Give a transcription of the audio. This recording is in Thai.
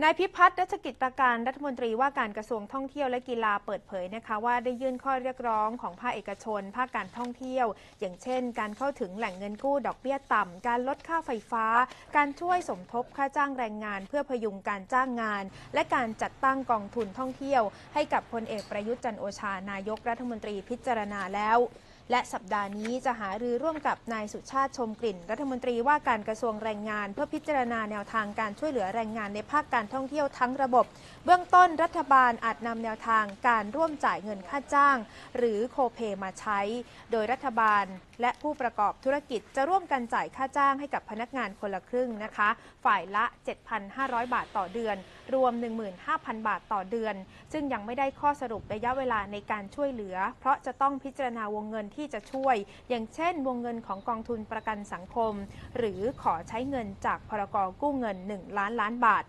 นายพิพัฒน์รัชกิจประการรัฐมนตรีว่าการกระทรวงท่องเที่ยวและกีฬาเปิดเผยนะคะว่าได้ยื่นข้อเรียกร้องของภาคเอกชน ภาคการท่องเที่ยว อย่างเช่น การเข้าถึงแหล่งเงินกู้ดอกเบี้ยต่ำการลดค่าไฟฟ้า การช่วยสมทบค่าจ้างแรงงาน เพื่อพยุงการจ้างงาน และการจัดตั้งกองทุนท่องเที่ยว ให้กับพลเอกประยุทธ์จันโอชานายกรัฐมนตรีพิจารณาแล้ว และสัปดาห์นี้จะหารือร่วมกับนายสุชาติชมกลิ่น รัฐมนตรีว่าการกระทรวงแรงงาน เพื่อพิจารณาแนวทางการช่วยเหลือแรงงานในภาคการท่องเที่ยวทั้งระบบ เบื้องต้นรัฐบาลอาจนำแนวทางการร่วมจ่ายเงินค่าจ้าง หรือโคเปมาใช้ โดยรัฐบาล และผู้ประกอบธุรกิจจะร่วมกันจ่ายค่าจ้างให้กับพนักงานคนละครึ่งนะคะ ฝ่ายละ 7,500 บาทต่อเดือน รวม 15,000 บาทต่อเดือน ซึ่งยังไม่ได้ข้อสรุประยะเวลาในการช่วยเหลือ เพราะจะต้องพิจารณาวงเงินที่ที่จะช่วย อย่างเช่น วงเงินของกองทุนประกันสังคม หรือขอใช้เงินจากพรกกู้เงิน 1 ล้านล้านบาท